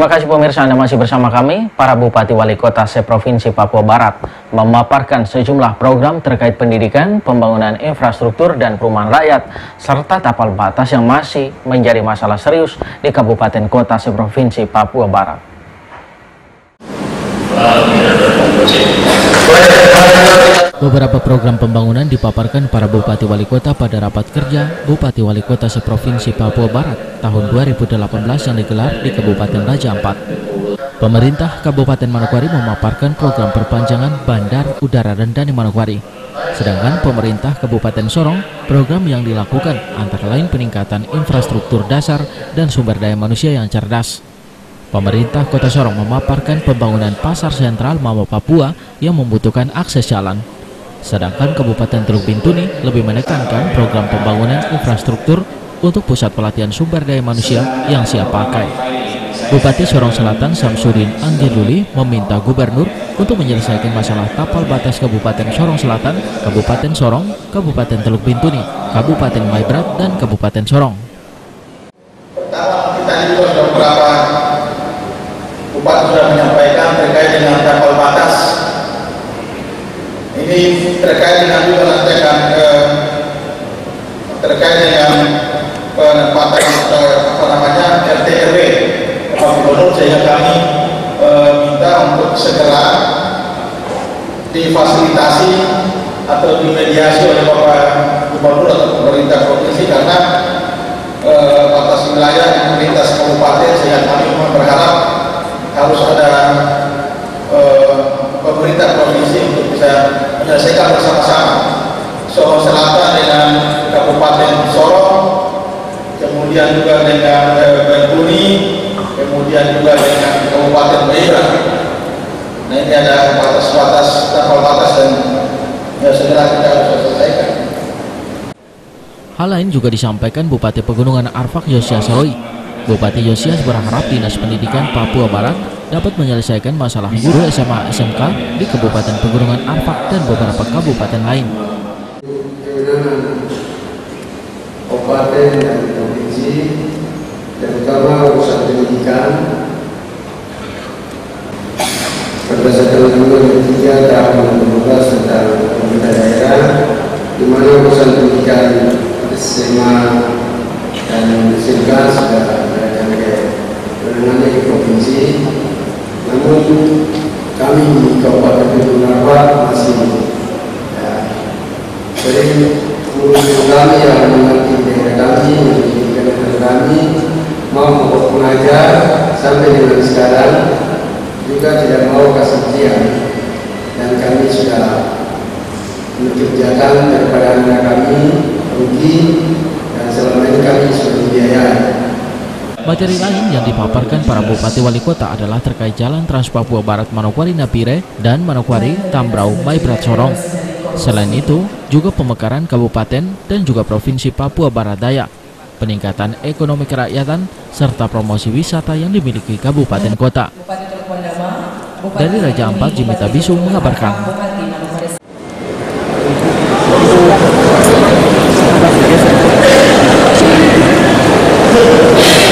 Terima kasih pemirsa Anda masih bersama kami. Para Bupati Wali Kota seprovinsi Papua Barat memaparkan sejumlah program terkait pendidikan, pembangunan infrastruktur dan perumahan rakyat, serta tapal batas yang masih menjadi masalah serius di Kabupaten Kota seprovinsi Papua Barat. Beberapa program pembangunan dipaparkan para Bupati Wali Kota pada rapat kerja Bupati Wali Kota seprovinsi Papua Barat tahun 2018 yang digelar di Kabupaten Raja Ampat. Pemerintah Kabupaten Manokwari memaparkan program perpanjangan Bandar Udara Rendah di Manokwari. Sedangkan pemerintah Kabupaten Sorong, program yang dilakukan antara lain peningkatan infrastruktur dasar dan sumber daya manusia yang cerdas. Pemerintah Kota Sorong memaparkan pembangunan pasar sentral Mama Papua yang membutuhkan akses jalan. Sedangkan Kabupaten Teluk Bintuni lebih menekankan program pembangunan infrastruktur untuk pusat pelatihan sumber daya manusia yang siap pakai. Bupati Sorong Selatan Samsudin Angeluli meminta gubernur untuk menyelesaikan masalah tapal batas Kabupaten Sorong Selatan, Kabupaten Sorong, Kabupaten Teluk Bintuni, Kabupaten Maibrat, dan Kabupaten Sorong. Pertama kita sudah beberapa bupati sudah menyampaikan terkait dengan tapal batas ini terkait dengan juga nanti akan eh, terkait dengan penempatan eh, apa namanya RT RW Pak Gubernur sehingga kami eh, minta untuk segera difasilitasi atau dimediasi oleh Bapak Gubernur atau pemerintah provinsi karena eh, batas wilayah yang melintas kabupaten sehingga kami memang berharap harus ada eh, pemerintah provinsi untuk bisa menyelesaikan bersama-sama. Sorong Selatan dengan Kabupaten Sorong kemudian juga dengan eh, Bentuni kemudian juga dengan Kabupaten Beira nah ini ada batas-batas tapal batas dan ya segera kita harus selesaikan Hal lain juga disampaikan Bupati Pegunungan Arfak Yosias Roy. Bupati Yosias berharap Dinas Pendidikan Papua Barat dapat menyelesaikan masalah guru SMA SMK di Kabupaten Pegunungan Arfak dan beberapa kabupaten lain. kabupaten dan provinsi terutama urusan pendidikan. Berdasarkan undang tiga tahun 2012 tentang pemerintah daerah di mana urusan pendidikan SMA dan SMK sudah berada ke kewenangannya di provinsi. Namun kami di Kabupaten Arfak masih ya, jadi guru-guru kami yang mengerti daerah kami, mendidikan daerah kami, mau mengajar sampai dengan sekarang juga tidak mau kasih ujian dan kami sudah mengerjakan daripada anak kami rugi dan selama ini kami sudah membiayai. Materi lain yang dipaparkan para bupati wali kota adalah terkait jalan Trans Papua Barat Manokwari Napire dan Manokwari Tambrau Maibrat Sorong. Selain itu, juga pemekaran kabupaten dan juga provinsi Papua Barat Daya, peningkatan ekonomi kerakyatan, serta promosi wisata yang dimiliki kabupaten kota. Dari Raja Ampat, Jimita Bisu mengabarkan. Thank